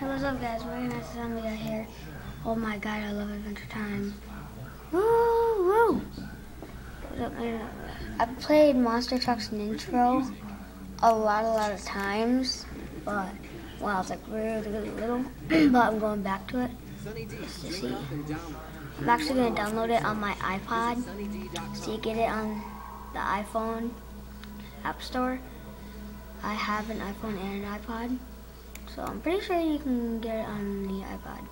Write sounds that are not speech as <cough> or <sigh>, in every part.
Hey, what's up, guys? Very nice to have you here. Oh my god, I love Adventure Time. Woo woo! I've played Monster Trucks Nitro a lot, a lot of times, but when I was like really, really little, <clears throat> but I'm going back to it just to see. I'm actually going to download it on my iPod, so you get it on the iPhone App Store. I have an iPhone and an iPod. So I'm pretty sure you can get it on the iPod.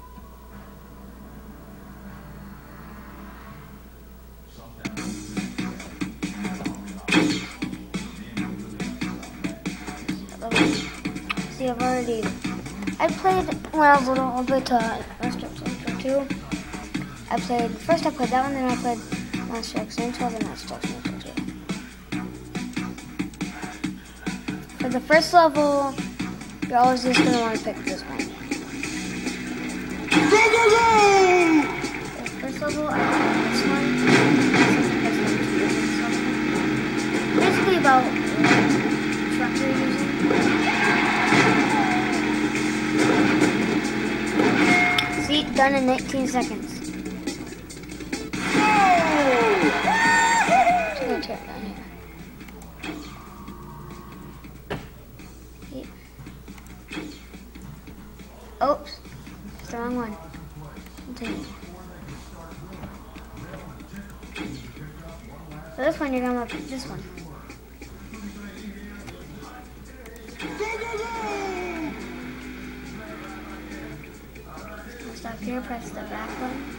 See, I've already, I played when I was little, a bit uh, Monster Trucks 2. I played, first I played that one, then I played Monster Trucks Nitro, then Monster Nitro 2. For the first level, you're always just to want to pick this one. Go, go, go! First level, I picked this one. Basically about what truck you're using. See, done in 19 seconds. Just gonna tear it down here. Oops, wrong one. For this one, you're gonna pick this one. Stop here, press the back button.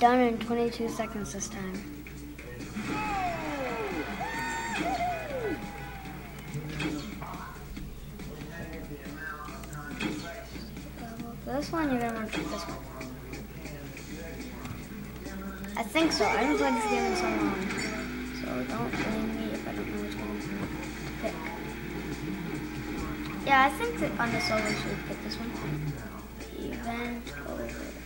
Done in 22 seconds this time. This one, you're gonna want to pick this one. I think so. I haven't played this game in so long. So don't blame me if I don't know which one to pick. Yeah, I think that on the solo should pick this one. Event over.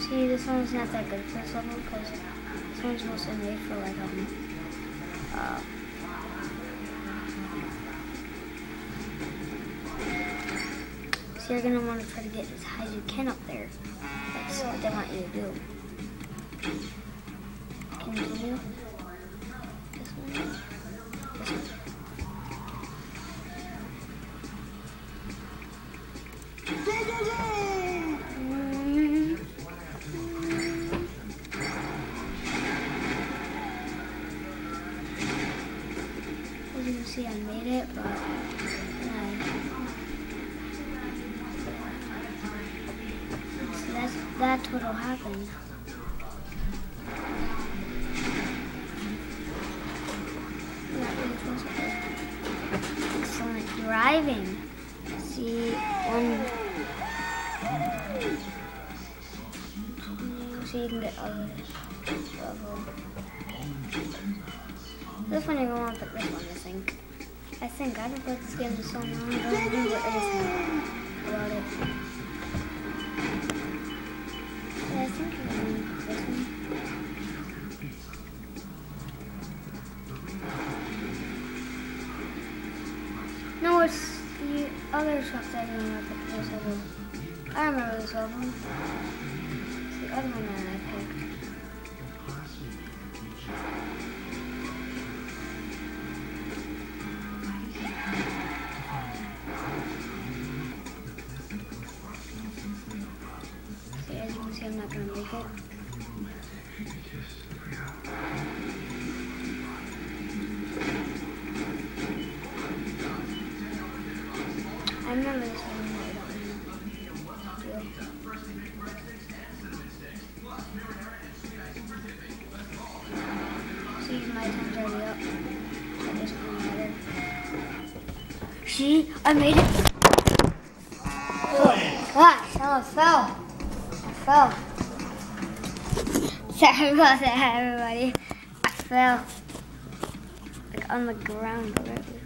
See, this one's not that good for this level because this one's mostly made for like um uh So you're gonna want to try to get as high as you can up there. That's what they want you to do. This one. Mm. As you can see, I made it, but that's what'll happen. To. Excellent driving. See one. You can get other level. This one gonna want to pick this one, I think. I think I haven't played this game for so long. I don't remember anything about it. Other that I picked this. I remember this level. It's the other one that I picked. See, as you can see, I'm not gonna make it. See, I made it. Oh, gosh, I fell. I fell. Sorry about that, everybody. I fell. Like on the ground already.